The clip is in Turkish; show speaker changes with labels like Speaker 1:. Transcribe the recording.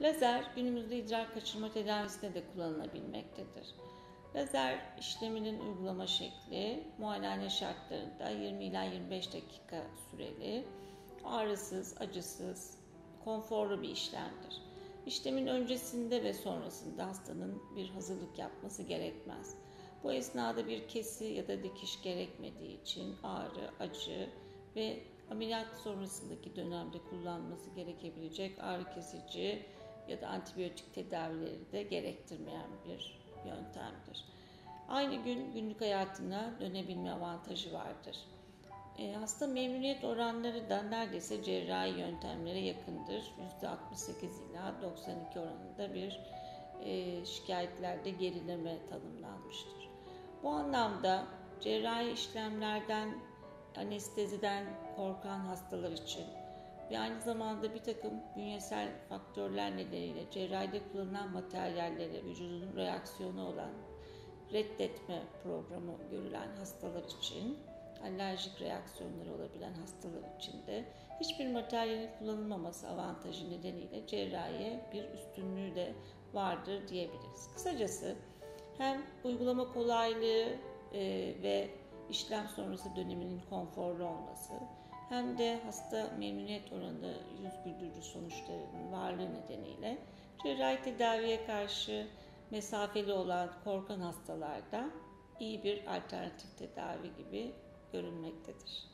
Speaker 1: Lazer günümüzde idrar kaçırma tedavisinde de kullanılabilmektedir. Lazer işleminin uygulama şekli muayene şartlarında 20 ila 25 dakika süreli, ağrısız, acısız, konforlu bir işlemdir. İşlemin öncesinde ve sonrasında hastanın bir hazırlık yapması gerekmez. Bu esnada bir kesi ya da dikiş gerekmediği için ağrı, acı ve ameliyat sonrasındaki dönemde kullanması gerekebilecek ağrı kesici ya da antibiyotik tedavileri de gerektirmeyen bir yöntemdir. Aynı gün günlük hayatına dönebilme avantajı vardır. E, hasta memnuniyet oranları da neredeyse cerrahi yöntemlere yakındır. %68 ila 92 oranında bir e, şikayetlerde gerileme tanımlanmıştır. Bu anlamda cerrahi işlemlerden, anesteziden korkan hastalar için ve aynı zamanda bir takım bünyesel faktörler nedeniyle cerrahide kullanılan materyallere vücudun reaksiyonu olan reddetme programı görülen hastalar için alerjik reaksiyonları olabilen hastalar için de hiçbir materyalin kullanılmaması avantajı nedeniyle cerrahiye bir üstünlüğü de vardır diyebiliriz. Kısacası hem uygulama kolaylığı e, ve işlem sonrası döneminin konforlu olması hem de hasta memnuniyet oranı yüz güldürücü sonuçlarının varlığı nedeniyle cerrahi tedaviye karşı mesafeli olan korkan hastalarda iyi bir alternatif tedavi gibi görülmektedir.